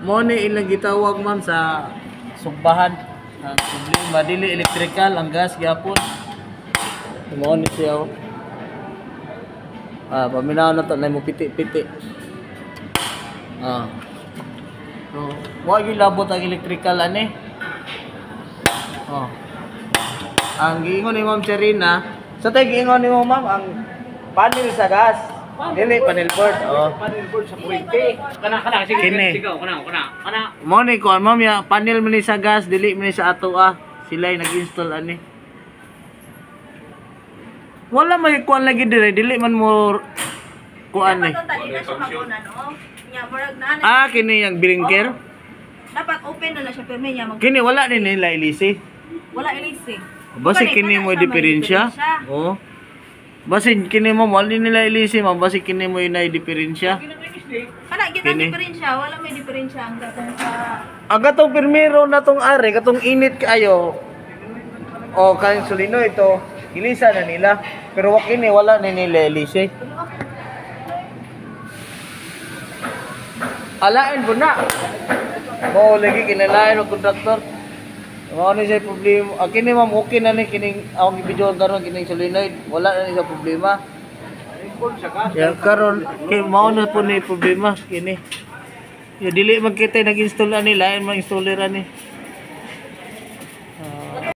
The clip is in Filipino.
mo ni ilang gitawag ma'am sa sugbahan. Ang problema dili electrical ang gas gyapon. Mo ni siya. oh. Ah, paminaw na to na mo piti-piti. Ah. So, wa gyud labot ang electrical ani. Oh. Ang giingon ni Ma'am Cherina, sa tay giingon ni mo ma'am ang panel sa gas. Dili panel board. Oh. Panel board sa kuwente. Kana kana sige Kini. sigaw kana kana kana. Mo ni ko ma'am ya panel man ni sa gas dili man ni sa ato ah. Sila nag-install ani. Wala may kuan lagi dire dili man mo kuan ni. Murag na ano. Ah kini yung blinker. Dapat open na na siya, pero niya mag... Kini wala ni nila ilisi. Wala ilisig. Basi kini mo diferensya. Oh. Basi kini mo wala nila ilisi ma'am basi kini mo yung diferensya. Kana, kita Kini. diferensya. Wala may diferensya ang gatong sa... Aga tong pirmero na tong are, katong init kayo. O kayong sulino ito, ilisa na nila. Pero wak ini wala na nila ilisi. Alain po na. Mo lagi kinalain ng kontraktor. Mao ni say problema. Ah, kini ma'am okay na ni kining akong ibidyo karon kining solenoid. Wala na ni sa problema. Ya karon kay mao na po ni problema kini. Ya dili man kita nag-install ani lain man installer ani.